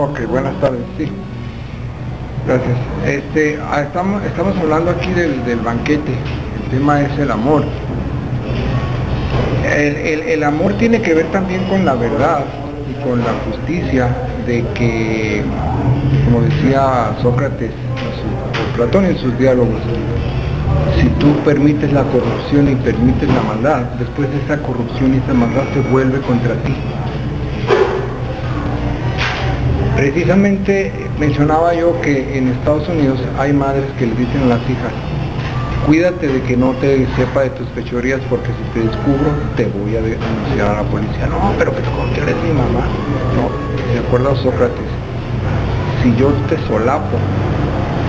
Ok, buenas tardes, sí. Gracias. Este, ah, estamos, estamos hablando aquí del, banquete. El tema es el amor. El, el- amor tiene que ver también con la verdad y con la justicia de que, como decía Sócrates o Platón en sus diálogos, si tú permites la corrupción y permites la maldad, después esa corrupción y esa maldad se vuelve contra ti. Precisamente mencionaba yo que en Estados Unidos hay madres que le dicen a las hijas, cuídate de que no te sepa de tus fechorías porque si te descubro te voy a denunciar a la policía. No, pero pues ¿con qué eres mi mamá? No, ¿se acuerda Sócrates? Si yo te solapo,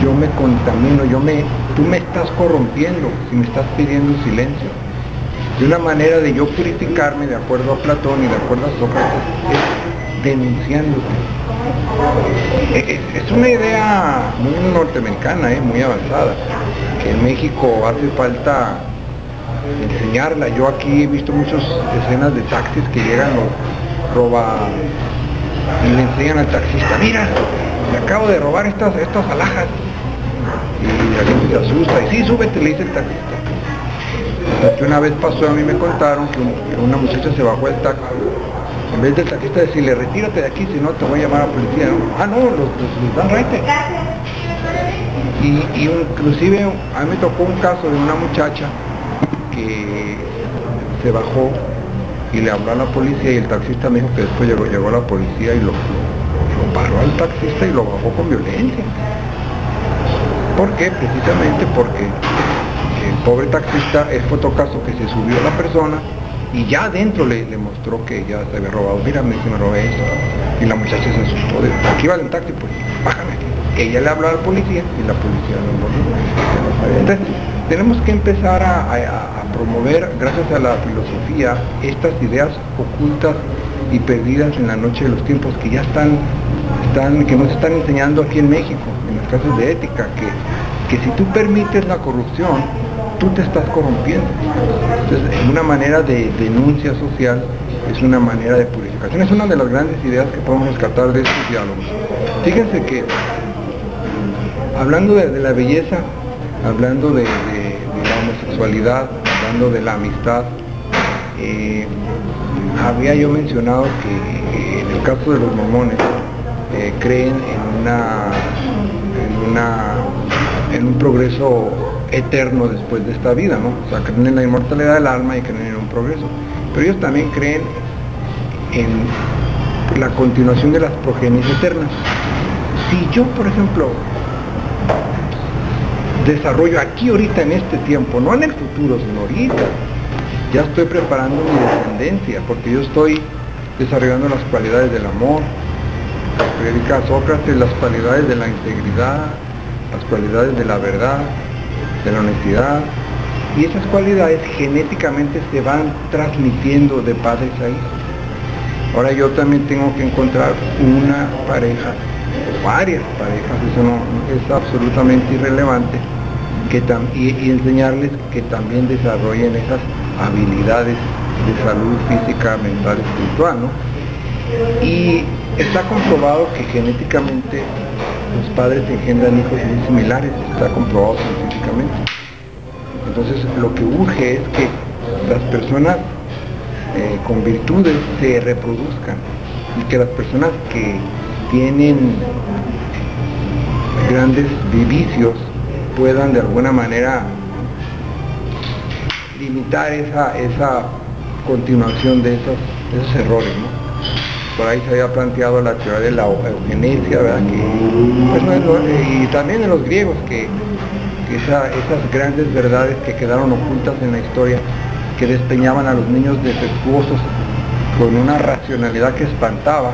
yo me contamino, yo me, tú me estás corrompiendo si me estás pidiendo silencio. Y una manera de yo purificarme, de acuerdo a Platón y de acuerdo a Sócrates, es denunciándote. Es, es una idea muy norteamericana, ¿eh? muy avanzada, que en México hace falta enseñarla. Yo aquí he visto muchas escenas de taxis que llegan los roba y le enseñan al taxista, mira, me acabo de robar estas, estas alhajas. Y la gente se asusta, y sí, súbete, le dice el taxista. Una vez pasó, a mí me contaron que una muchacha se bajó del taxi. En vez del taxista decirle, retírate de aquí, si no te voy a llamar a la policía. ¿no? Ah, no, los, los- dan raite. Y, y inclusive a mí me tocó un caso de una muchacha que se bajó y le habló a la policía y el taxista me dijo que después llegó, llegó la policía y lo, lo paró al taxista y lo bajó con violencia. ¿Por qué? Precisamente porque el pobre taxista, él fue otro caso que se subió a la persona y ya adentro le, mostró que ya se había robado. Mírame si me robé esto. Y la muchacha se asustó. De, aquí va el taxi, pues bájame aquí. Ella le habló a la policía y la policía volvió. Entonces, tenemos que empezar a promover, gracias a la filosofía, estas ideas ocultas y perdidas en la noche de los tiempos que ya están, están que nos están enseñando aquí en México, en las clases de ética, que, que si tú permites la corrupción, tú te estás corrompiendo. Entonces, una manera de denuncia social es una manera de purificación. Es una de las grandes ideas que podemos rescatar de estos diálogos. Fíjense que hablando de, la belleza, hablando de, de- de la homosexualidad, hablando de la amistad, eh, había yo mencionado que eh, en el caso de los mormones eh, creen en una en un progreso eterno después de esta vida, ¿no? O sea, creen en la inmortalidad del alma y creen en un progreso. Pero ellos también creen en la continuación de las progenies eternas. Si yo, por ejemplo, desarrollo aquí ahorita en este tiempo, no en el futuro, sino ahorita, ya estoy preparando mi descendencia, porque yo estoy desarrollando las cualidades del amor, predica Sócrates, las cualidades de la integridad, las cualidades de la verdad, de la honestidad, y esas cualidades genéticamente se van transmitiendo de padres a hijos. Ahora yo también tengo que encontrar una pareja, o varias parejas, eso no es absolutamente irrelevante, que tam- y, enseñarles que también desarrollen esas habilidades de salud física, mental, espiritual, ¿no? Y está comprobado que genéticamente los padres engendran hijos muy similares, está comprobado Entonces lo que urge es que las personas eh, con virtudes se reproduzcan y que las personas que tienen grandes vicios puedan de alguna manera limitar esa, esa continuación de esos, esos errores. Por ahí se había planteado la teoría de la eugenesia, ¿verdad? Pues, lo- y también de los griegos, que esa- esas grandes verdades que quedaron ocultas en la historia, que despeñaban a los niños defectuosos con una racionalidad que espantaba,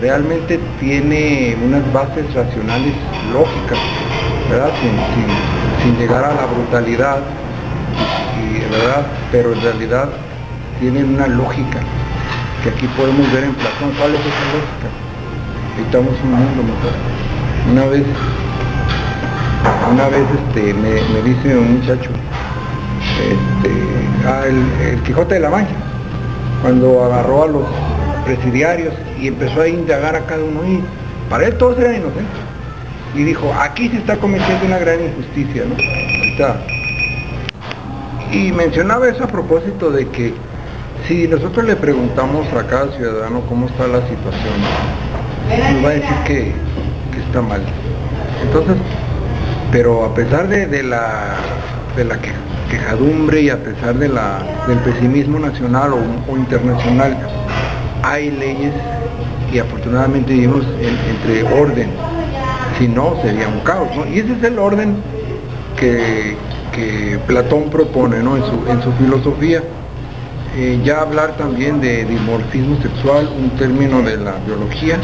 realmente tiene unas bases racionales lógicas, ¿verdad? Sin, llegar a la brutalidad, ¿verdad? Pero en realidad tienen una lógica que aquí podemos ver en Platón. ¿Cuál es esa lógica? Necesitamos un mundo mejor. Una vez, una vez este, me, dice un muchacho, este, ah, el, Quijote de la Mancha, cuando agarró a los presidiarios y empezó a indagar a cada uno y Para él todos eran inocentes. Y dijo, aquí se está cometiendo una gran injusticia, ¿no? Y mencionaba eso a propósito de que si nosotros le preguntamos a cada ciudadano cómo está la situación, nos va a decir que, está mal. Entonces, pero a pesar de, la, de la quejadumbre y a pesar de la, del pesimismo nacional o, internacional, hay leyes y afortunadamente vivimos entre orden, si no sería un caos. Y ese es el orden que, Platón propone ¿no? en, su, en su filosofía. Eh, ya hablar también de dimorfismo sexual, un término de la biología,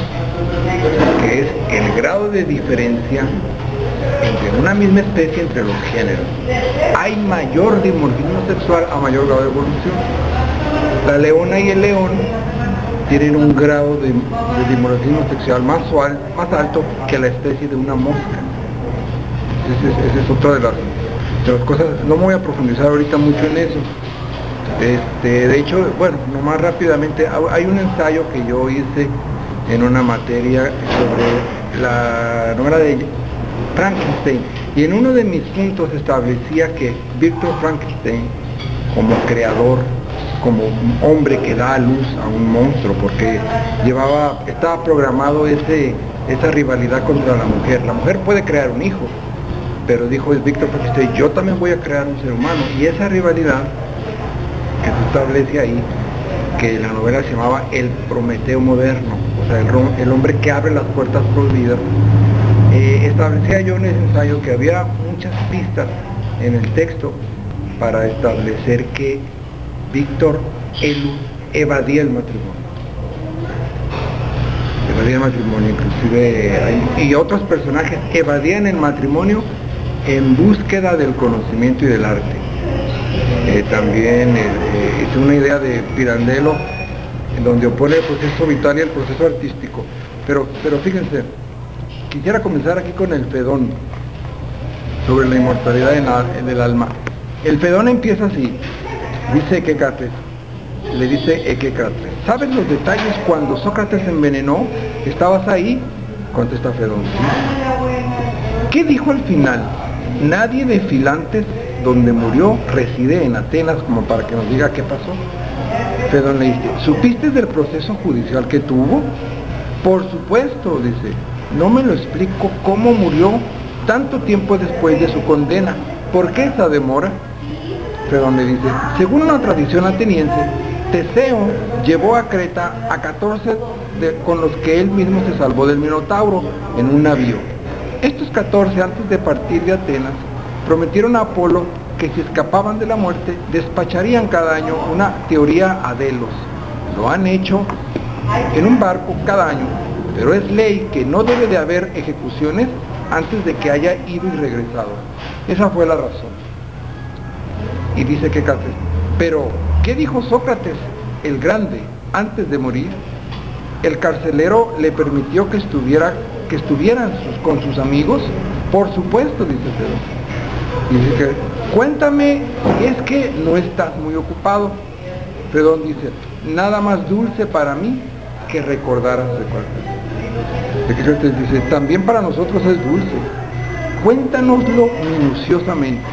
que es el grado de diferencia una misma especie entre los géneros. Hay mayor dimorfismo sexual a mayor grado de evolución. La leona y el león tienen un grado de, dimorfismo sexual más, más alto que la especie de una mosca. Esa es, otra de las, de las cosas, no me voy a profundizar ahorita mucho en eso, este, de hecho, bueno, nomás rápidamente, hay un ensayo que yo hice en una materia sobre la novela de Frankenstein y en uno de mis puntos establecía que Víctor Frankenstein, como creador, como hombre que da a luz a un monstruo, porque llevaba, estaba programado ese, esa rivalidad contra la mujer. La mujer puede crear un hijo, pero dijo Víctor Frankenstein, yo también voy a crear un ser humano, y esa rivalidad que se establece ahí, que la novela se llamaba El Prometeo Moderno, o sea, el, hombre que abre las puertas prohibidas, eh, establecía yo en ese ensayo que había muchas pistas en el texto para establecer que Víctor evadía el matrimonio. Evadía el matrimonio, inclusive, y otros personajes evadían el matrimonio en búsqueda del conocimiento y del arte. Eh, también eh, eh, es una idea de Pirandello en donde opone el proceso vital y el proceso artístico. Pero, pero fíjense, quisiera comenzar aquí con el Fedón, sobre la inmortalidad del alma. El Fedón empieza así, dice Equecates, le dice Equecates, ¿sabes los detalles cuando Sócrates envenenó? ¿Estabas ahí? Contesta Fedón. ¿Qué dijo al final? Nadie de Filantes donde murió, reside en Atenas, como para que nos diga qué pasó. Fedón le dice, ¿supiste del proceso judicial que tuvo? Por supuesto, dice, no me lo explico cómo murió tanto tiempo después de su condena. ¿Por qué esa demora? Fedón le dice, según una tradición ateniense, Teseo llevó a Creta a 14 con los que él mismo se salvó del Minotauro en un navío. Estos 14 antes de partir de Atenas prometieron a Apolo que si escapaban de la muerte, despacharían cada año una teoría a Delos. Lo han hecho en un barco cada año, pero es ley que no debe de haber ejecuciones antes de que haya ido y regresado. Esa fue la razón. Y dice que pero ¿qué dijo Sócrates, el grande, antes de morir? El carcelero le permitió que estuviera que estuvieran con sus amigos, por supuesto, dice Pedro. Dice que, cuéntame, es que no estás muy ocupado. Fedón dice, nada más dulce para mí que recordar a Sócrates. Dice, también para nosotros es dulce. Cuéntanoslo minuciosamente.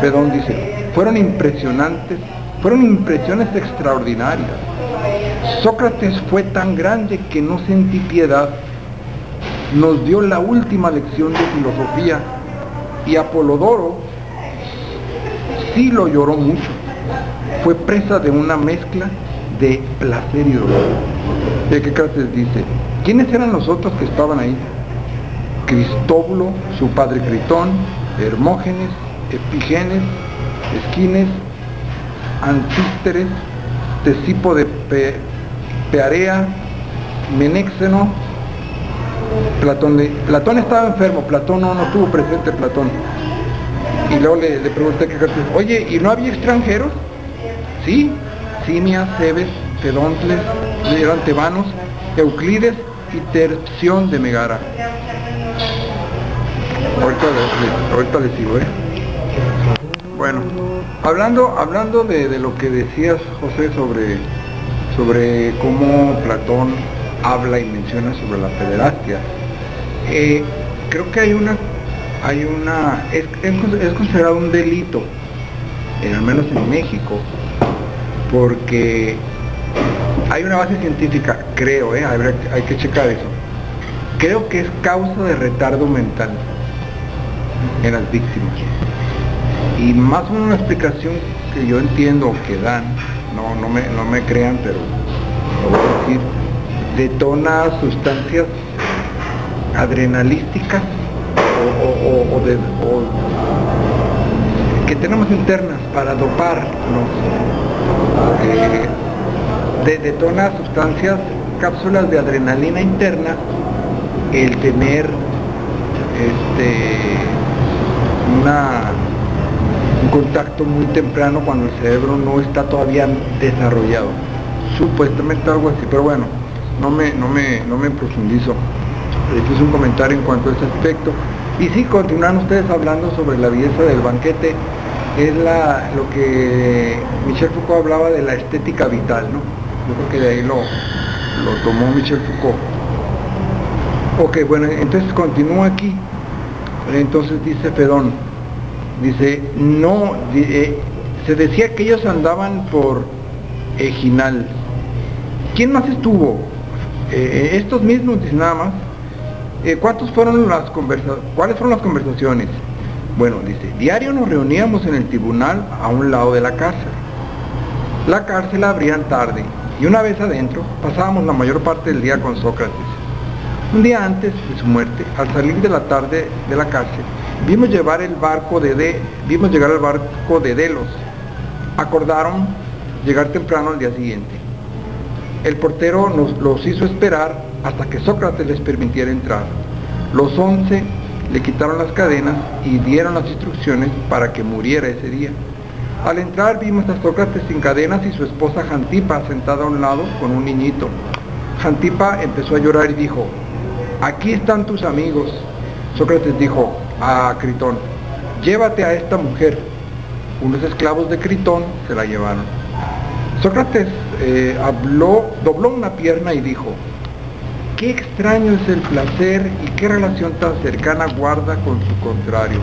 Fedón dice, fueron impresionantes, fueron impresiones extraordinarias. Sócrates fue tan grande que no sentí piedad. Nos dio la última lección de filosofía y Apolodoro sí lo lloró mucho. Fue presa de una mezcla de placer y dolor. ¿De qué Crates dice? ¿Quiénes eran los otros que estaban ahí? Cristóbulo, su padre Critón, Hermógenes, Epigenes, Esquines, Antísteres, Tesipo de Pearea, Menéxeno, Platón, Platón estaba enfermo, Platón no, no presente, Platón. Y luego le, pregunté que oye, ¿y no había extranjeros? Sí, Simias, Cebes, Fedontles, eran tebanos, Euclides y Terción de Megara. Ahorita, les digo, ¿eh? Bueno, hablando, hablando de, lo que decías, José, sobre, sobre cómo Platón habla y menciona sobre la pederastia. Eh, creo que hay una, hay una, es, es considerado un delito, al menos en México, porque hay una base científica, creo, ¿eh? hay que checar eso. Creo que es causa de retardo mental en las víctimas. Y más o menos una explicación que yo entiendo que dan, no, no, me, no me crean, pero lo detona sustancias adrenalísticas o, que tenemos internas para doparnos. Eh, de, detona sustancias, cápsulas de adrenalina interna, el tener este, una, un contacto muy temprano cuando el cerebro no está todavía desarrollado. Supuestamente algo así, pero bueno, no me, no me, no me profundizo. es un comentario en cuanto a ese aspecto. Y sí, continúan ustedes hablando sobre la belleza del banquete, es la, lo que Michel Foucault hablaba de la estética vital, ¿no? Yo creo que de ahí lo, lo tomó Michel Foucault. Ok, bueno, entonces continúa aquí. Entonces dice Fedón, dice, no, eh, se decía que ellos andaban por Ejinal. ¿Quién más estuvo? Eh, eh, estos mismos, dice nada más. ¿Cuántos fueron las? ¿Cuáles fueron las conversaciones? Bueno, dice, diario nos reuníamos en el tribunal a un lado de la cárcel. La cárcel abrían tarde y una vez adentro pasábamos la mayor parte del día con Sócrates. Un día antes de su muerte, al salir de la tarde de la cárcel, vimos llevar el barco de, vimos llegar el barco de Delos. Acordaron llegar temprano al día siguiente. El portero nos los hizo esperar hasta que Sócrates les permitiera entrar. Los once le quitaron las cadenas y dieron las instrucciones para que muriera ese día. Al entrar vimos a Sócrates sin cadenas y su esposa Jantipa sentada a un lado con un niñito. Jantipa empezó a llorar y dijo, aquí están tus amigos. Sócrates dijo a Critón, llévate a esta mujer. Unos esclavos de Critón se la llevaron. Sócrates eh, habló, dobló una pierna y dijo, qué extraño es el placer y qué relación tan cercana guarda con su contrario,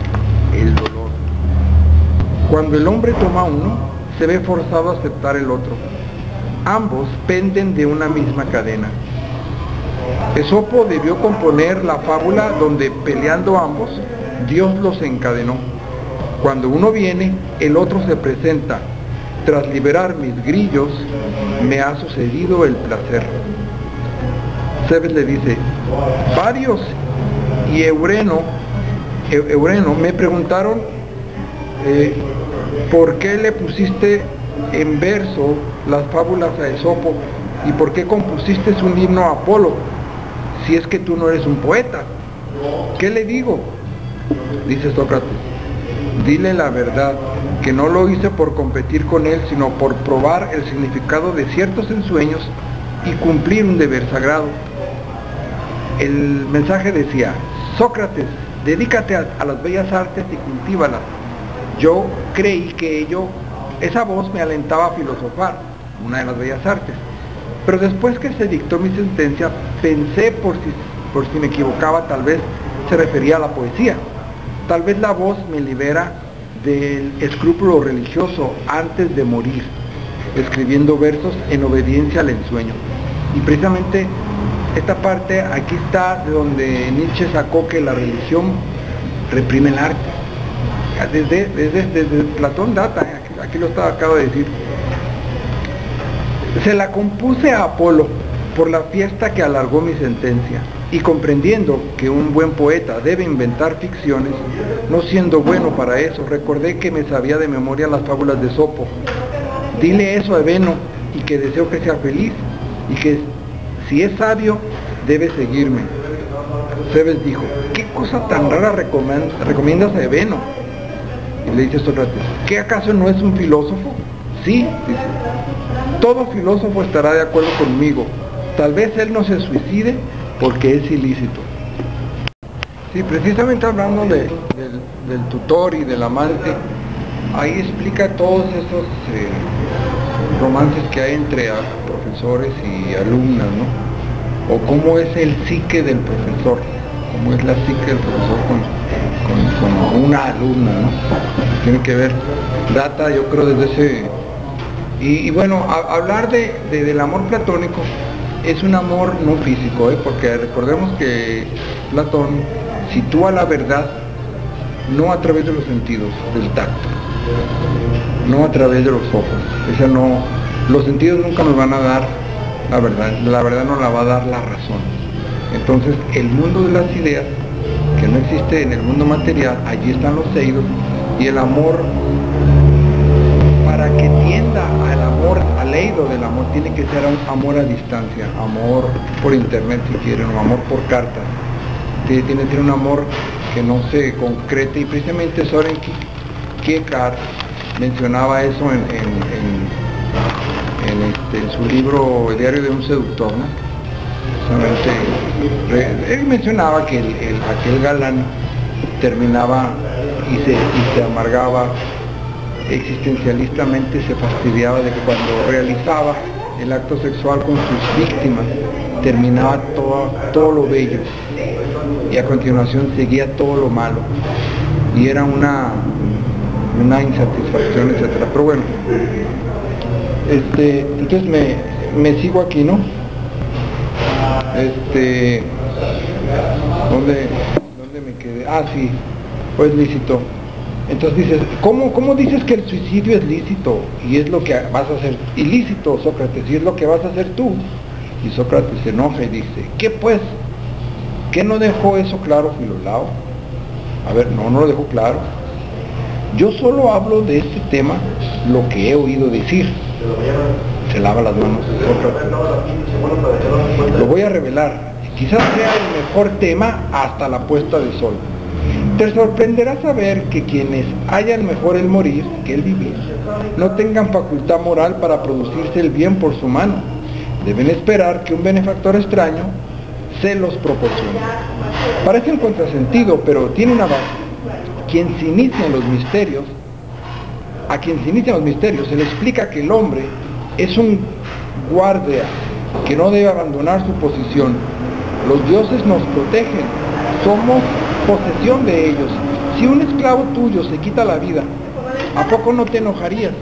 el. Cuando el hombre toma uno, se ve forzado a aceptar el otro. Ambos penden de una misma cadena. Esopo debió componer la fábula donde peleando ambos, Dios los encadenó. Cuando uno viene, el otro se presenta. Tras liberar mis grillos, me ha sucedido el placer. Cebes le dice, varios y Eureno, Eureno me preguntaron eh, ¿por qué le pusiste en verso las fábulas a Esopo y por qué compusiste un himno a Apolo si es que tú no eres un poeta? ¿Qué le digo? Dice Sócrates, dile la verdad, que no lo hice por competir con él, sino por probar el significado de ciertos ensueños y cumplir un deber sagrado. El mensaje decía, Sócrates, dedícate a, a las bellas artes y cultívalas yo creí que ello, esa voz me alentaba a filosofar, una de las bellas artes. Pero después que se dictó mi sentencia, pensé por si, por si me equivocaba, tal vez se refería a la poesía. Tal vez la voz me libera del escrúpulo religioso antes de morir, escribiendo versos en obediencia al ensueño. Y precisamente esta parte aquí está de donde Nietzsche sacó que la religión reprime el arte desde, desde, Platón data, ¿eh? aquí, lo estaba, acabo de decir. Se la compuse a Apolo por la fiesta que alargó mi sentencia y comprendiendo que un buen poeta debe inventar ficciones, no siendo bueno para eso, recordé que me sabía de memoria las fábulas de Sopo. Dile eso a Eveno y que deseo que sea feliz y que si es sabio debe seguirme. Cebes dijo, ¿qué cosa tan rara recomiendas a Eveno? Y le dice Sócrates, ¿qué acaso no es un filósofo? Sí, dice, todo filósofo estará de acuerdo conmigo. Tal vez él no se suicide porque es ilícito. Sí, precisamente hablando del, tutor y del amante, ahí explica todos esos eh, romances que hay entre profesores y alumnas, ¿no? o cómo es el psique del profesor, cómo es la psique del profesor con, una alumna, ¿no? Tiene que ver, data yo creo desde ese... Y, bueno, hablar de, del amor platónico es un amor no físico, ¿eh? porque recordemos que Platón sitúa la verdad no a través de los sentidos, del tacto, no a través de los ojos. Esa no, los sentidos nunca nos van a dar la verdad, la verdad no la va a dar la razón. Entonces, el mundo de las ideas, que no existe en el mundo material, allí están los seidos y el amor para que tienda al amor, al eido del amor, tiene que ser un amor a distancia, amor por internet si quieren, o amor por carta. Tiene que ser un amor que no se concrete y precisamente Soren Kierkegaard mencionaba eso en, este, en, su libro El diario de un seductor, él mencionaba que aquel galán terminaba y se, y se amargaba existencialistamente, se fastidiaba de que cuando realizaba el acto sexual con sus víctimas terminaba todo, todo lo bello. Y a continuación seguía todo lo malo. Y era una una insatisfacción etcétera. Pero bueno este entonces me, me sigo aquí no este ¿dónde, ¿dónde me quedé? ah sí pues lícito entonces dices, ¿cómo, ¿cómo dices que el suicidio es lícito y es lo que vas a hacer ilícito, Sócrates, y es lo que vas a hacer tú? Y Sócrates se enoja y dice, ¿qué pues? ¿Qué no dejó eso claro Filolao? A ver, no, no lo dejó claro. Yo solo hablo de este tema lo que he oído decir. Se lava las manos. Lo voy a revelar. Quizás sea el mejor tema hasta la puesta de sol. Te sorprenderá saber que quienes hayan mejor el morir que el vivir, no tengan facultad moral para producirse el bien por su mano. Deben esperar que un benefactor extraño se los proporcione. Parece un contrasentido, pero tiene una base. Quien se inicia en los misterios, a quien se inicia en los misterios, se le explica que el hombre es un guardia que no debe abandonar su posición. Los dioses nos protegen, somos posesión de ellos. Si un esclavo tuyo se quita la vida, ¿a poco no te enojarías?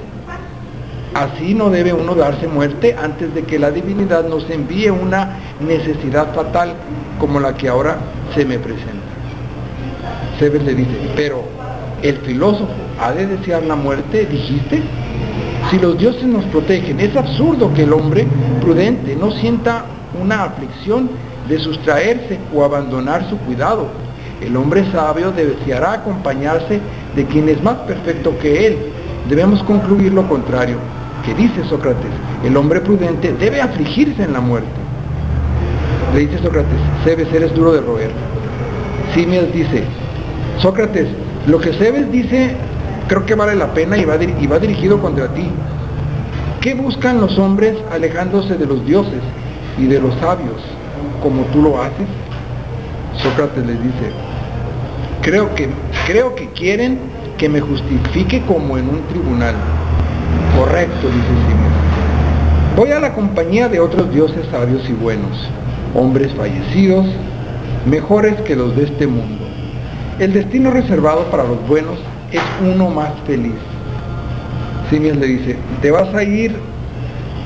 Así no debe uno darse muerte antes de que la divinidad nos envíe una necesidad fatal como la que ahora se me presenta. Sebes le dice, pero el filósofo ha de desear la muerte, dijiste. Si los dioses nos protegen, es absurdo que el hombre prudente no sienta una aflicción de sustraerse o abandonar su cuidado el hombre sabio deseará acompañarse de quien es más perfecto que él. Debemos concluir lo contrario, que dice Sócrates, el hombre prudente debe afligirse en la muerte. Le dice Sócrates, Cebes, eres duro de roer. Simias dice, Sócrates, lo que Cebes dice creo que vale la pena y va, dirigido contra ti. ¿Qué buscan los hombres alejándose de los dioses y de los sabios, como tú lo haces? Sócrates les dice, Creo que, creo que quieren que me justifique como en un tribunal. Correcto, dice Simón. Voy a la compañía de otros dioses sabios y buenos, hombres fallecidos, mejores que los de este mundo. El destino reservado para los buenos es uno más feliz. Simias le dice, te vas a ir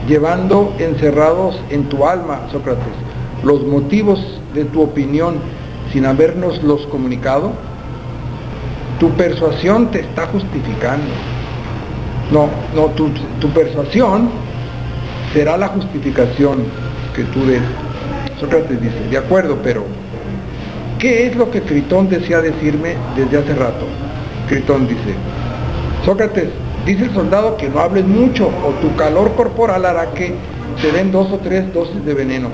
llevando encerrados en tu alma, Sócrates, los motivos de tu opinión sin habernos los comunicado? Tu persuasión te está justificando. No, no, tu, tu persuasión será la justificación que tú des. Sócrates dice, de acuerdo, pero ¿qué es lo que Critón desea decirme desde hace rato? Critón dice, Sócrates, dice el soldado que no hables mucho o tu calor corporal hará que te den dos o tres dosis de veneno.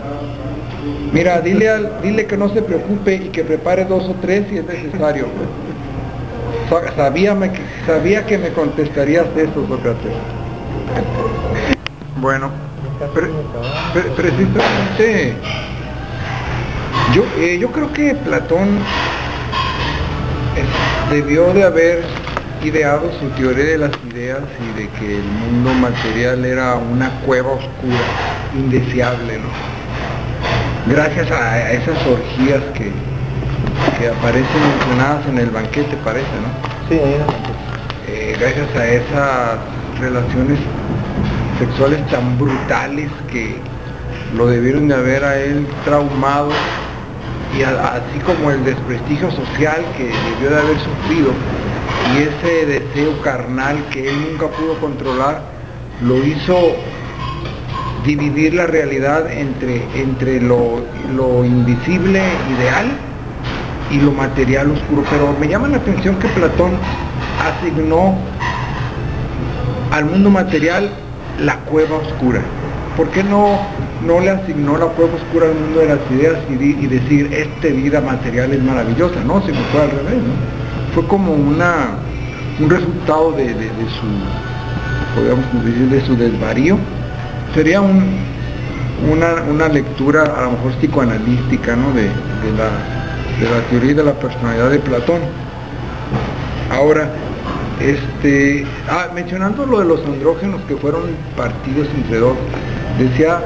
Mira, dile, al, dile que no se preocupe y que prepare dos o tres si es necesario. Sabía, sabía que me contestarías eso, Sócrates. Bueno, precisamente yo, eh, yo creo que Platón debió de haber ideado su teoría de las ideas y de que el mundo material era una cueva oscura, indeseable, ¿no? gracias a esas orgías que, que aparecen mencionadas en el banquete, parece, ¿no? Sí, ahí eh, gracias a esas relaciones sexuales tan brutales que lo debieron de haber a él traumado y así como el desprestigio social que debió de haber sufrido y ese deseo carnal que él nunca pudo controlar, lo hizo dividir la realidad entre, entre lo, lo invisible ideal y lo material oscuro. Pero me llama la atención que Platón asignó al mundo material la cueva oscura. ¿Por qué no, no le asignó la cueva oscura al mundo de las ideas y, decir, esta vida material es maravillosa? No, si fue al revés, Fue como una, un resultado de, su, podríamos decir, de su desvarío. Sería un, una, lectura a lo mejor psicoanalística, ¿no? De, la, de la teoría de la personalidad de Platón. Ahora, este, ah, mencionando lo de los andrógenos que fueron partidos entre dos, decía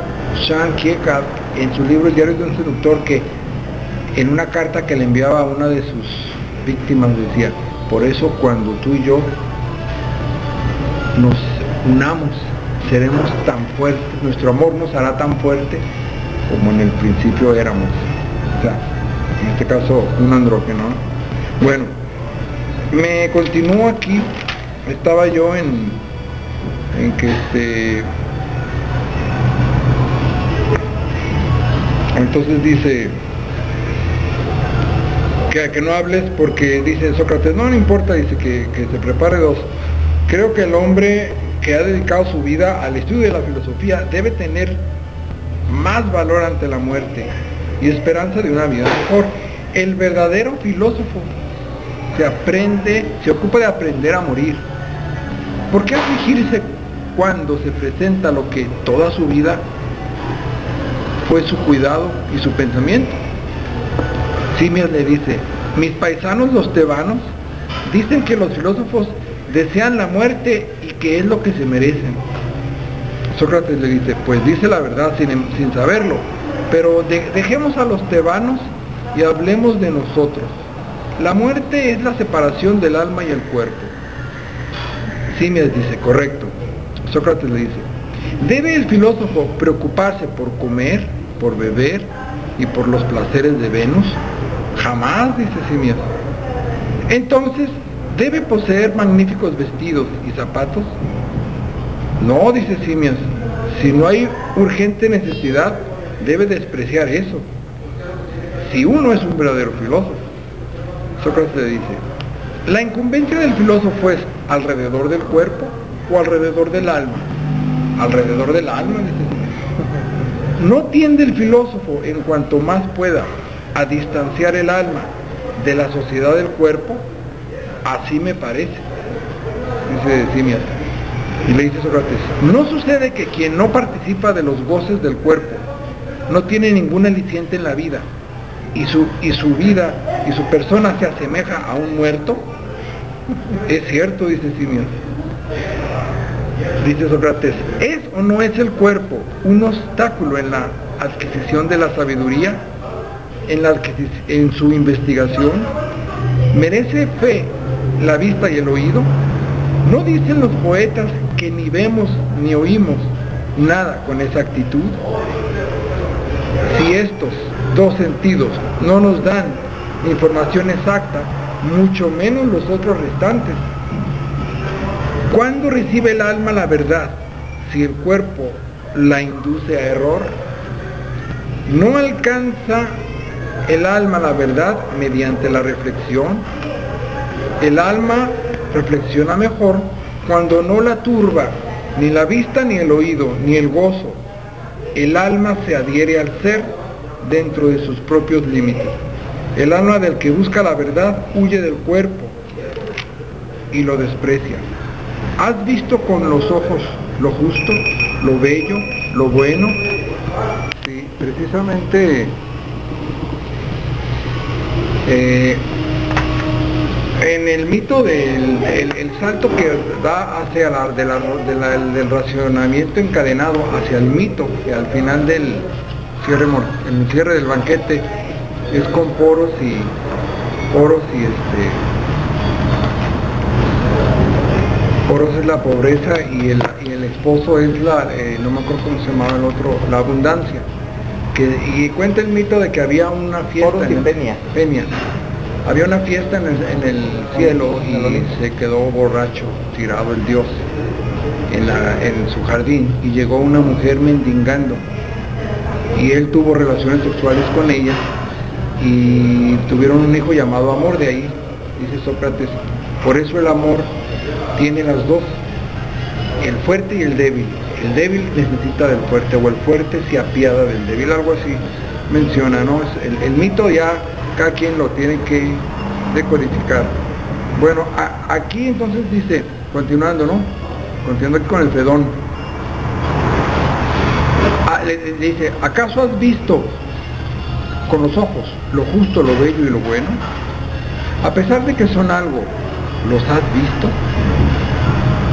Sean Kierkegaard en su libro El diario de un seductor que en una carta que le enviaba a una de sus víctimas decía, por eso cuando tú y yo nos unamos, seremos tan fuertes, nuestro amor nos hará tan fuerte como en el principio éramos. O sea, en este caso un andrógeno. Bueno, me continúo aquí estaba yo en en que este entonces dice que, que no hables porque dice Sócrates no, no importa dice que, se prepare dos creo que el hombre que ha dedicado su vida al estudio de la filosofía debe tener más valor ante la muerte y esperanza de una vida mejor el verdadero filósofo se aprende, se ocupa de aprender a morir. ¿Por qué afligirse cuando se presenta lo que toda su vida su cuidado y su pensamiento? Simias le dice, mis paisanos los tebanos dicen que los filósofos desean la muerte y que es lo que se merecen. Sócrates le dice, pues dice la verdad sin, sin saberlo, pero dejemos a los tebanos y hablemos de nosotros. La muerte es la separación del alma y el cuerpo. Simias dice, correcto. Sócrates le dice, ¿debe el filósofo preocuparse por comer, por beber y por los placeres de Venus? Jamás, dice Simias. Entonces, ¿debe poseer magníficos vestidos y zapatos? No, dice Simias, si no hay urgente necesidad, debe despreciar eso. Si uno es un verdadero filósofo. Sócrates dice, la incumbencia del filósofo es alrededor del cuerpo o alrededor del alma. Alrededor del alma, dice. No tiende el filósofo en cuanto más pueda a distanciar el alma de la sociedad del cuerpo, así me parece, dice Simias. Y le dice Sócrates, no sucede que quien no participa de los goces del cuerpo no tiene ningún aliciente en la vida y su, y su vida y su persona se asemeja a un muerto? Es cierto, dice Simeón. Dice Sócrates, ¿es o no es el cuerpo un obstáculo en la adquisición de la sabiduría? En, la en su investigación? ¿Merece fe la vista y el oído? ¿No dicen los poetas que ni vemos ni oímos nada con esa actitud? Si estos dos sentidos no nos dan información exacta, mucho menos los otros restantes. ¿Cuándo recibe el alma la verdad? Si el cuerpo la induce a error. No alcanza el alma la verdad mediante la reflexión. El alma reflexiona mejor cuando no la turba ni la vista ni el oído ni el gozo. El alma se adhiere al ser dentro de sus propios límites. El alma del que busca la verdad huye del cuerpo y lo desprecia. ¿Has visto con los ojos lo justo, lo bello, lo bueno? Sí, precisamente eh, en el mito del el, salto que da hacia la, del racionamiento encadenado hacia el mito, que al final del, cierre, cierre del banquete es con poros y poros y este poros es la pobreza y el, y el esposo es la, eh, no me acuerdo cómo se llamaba el otro, la abundancia. Que, y cuenta el mito de que había una fiesta. Y en Peña. Peña. Había una fiesta en el, en el cielo y se quedó borracho, tirado el dios en, la, en su jardín y llegó una mujer mendigando y él tuvo relaciones sexuales con ella y tuvieron un hijo llamado amor de ahí, dice Sócrates. Por eso el amor tiene las dos, el fuerte y el débil. El débil necesita del fuerte o el fuerte se apiada del débil, algo así menciona, ¿no? El, el mito ya cada quien lo tiene que decodificar. Bueno, aquí entonces dice, continuando, ¿no? Continuando aquí con el Fedón. Ah, le, dice, ¿acaso has visto con los ojos lo justo, lo bello y lo bueno? A pesar de que son algo, ¿los has visto?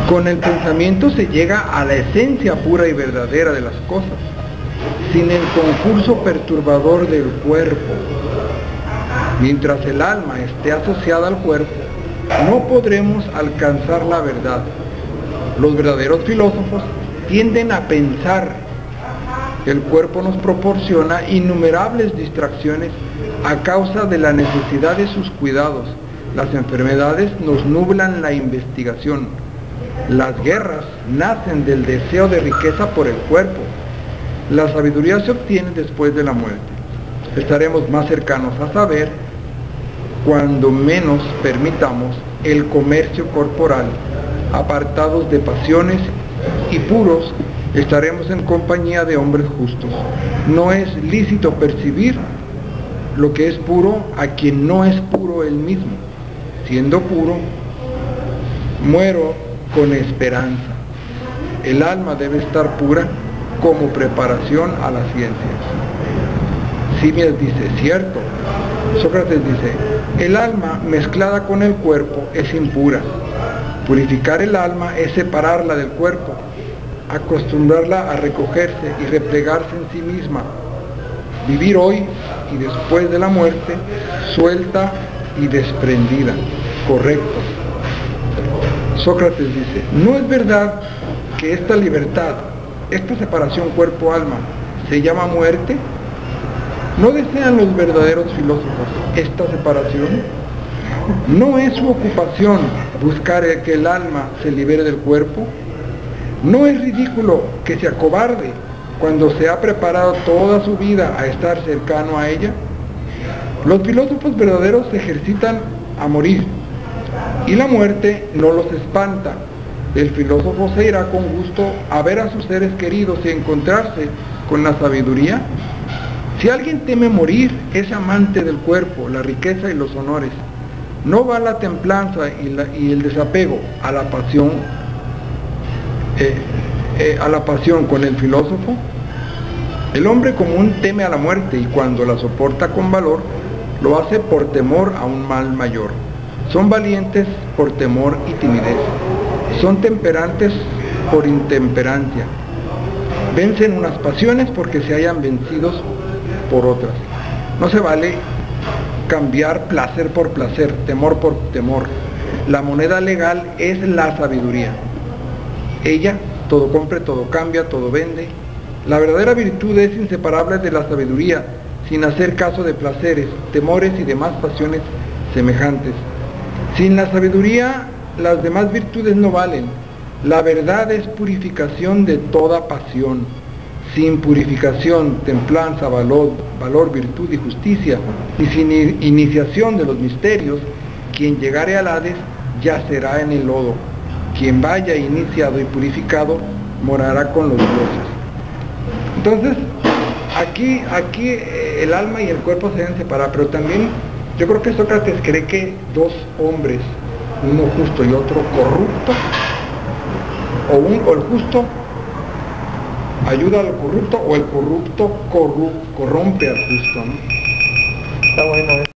Con el pensamiento se llega a la esencia pura y verdadera de las cosas, sin el concurso perturbador del cuerpo, Mientras el alma esté asociada al cuerpo, no podremos alcanzar la verdad. Los verdaderos filósofos tienden a pensar que el cuerpo nos proporciona innumerables distracciones a causa de la necesidad de sus cuidados. Las enfermedades nos nublan la investigación. Las guerras nacen del deseo de riqueza por el cuerpo. La sabiduría se obtiene después de la muerte. Estaremos más cercanos a saber cuando menos permitamos el comercio corporal, apartados de pasiones y puros, estaremos en compañía de hombres justos. No es lícito percibir lo que es puro a quien no es puro él mismo. Siendo puro, muero con esperanza. El alma debe estar pura como preparación a la ciencia. Simias dice, cierto, Sócrates dice, el alma mezclada con el cuerpo es impura. Purificar el alma es separarla del cuerpo, acostumbrarla a recogerse y replegarse en sí misma. Vivir hoy y después de la muerte, suelta y desprendida. Correcto. Sócrates dice, no es verdad que esta libertad, esta separación cuerpo-alma, se llama muerte ¿No desean los verdaderos filósofos esta separación? ¿No es su ocupación buscar que el alma se libere del cuerpo? ¿No es ridículo que se acobarde cuando se ha preparado toda su vida a estar cercano a ella? Los filósofos verdaderos se ejercitan a morir y la muerte no los espanta. El filósofo se irá con gusto a ver a sus seres queridos y encontrarse con la sabiduría si alguien teme morir, es amante del cuerpo, la riqueza y los honores. No va la templanza y, el desapego a la pasión, eh, eh, a la pasión con el filósofo. El hombre común teme a la muerte y cuando la soporta con valor, lo hace por temor a un mal mayor. Son valientes por temor y timidez. Son temperantes por intemperancia. Vencen unas pasiones porque se hayan vencidos por otras. No se vale cambiar placer por placer, temor por temor. La moneda legal es la sabiduría. Ella todo compre, todo cambia, todo vende. La verdadera virtud es inseparable de la sabiduría, sin hacer caso de placeres, temores y demás pasiones semejantes. Sin la sabiduría, las demás virtudes no valen. La verdad es purificación de toda pasión sin purificación, templanza, valor, valor, virtud y justicia, y sin iniciación de los misterios, quien llegare al Hades yacerá en el lodo. Quien vaya iniciado y purificado morará con los dioses. Entonces, aquí, aquí eh, el alma y el cuerpo se deben separar, pero también yo creo que Sócrates cree que dos hombres, uno justo y otro corrupto, o, un, o el justo ayuda al corrupto o el corrupto corrompe al justo. Está bueno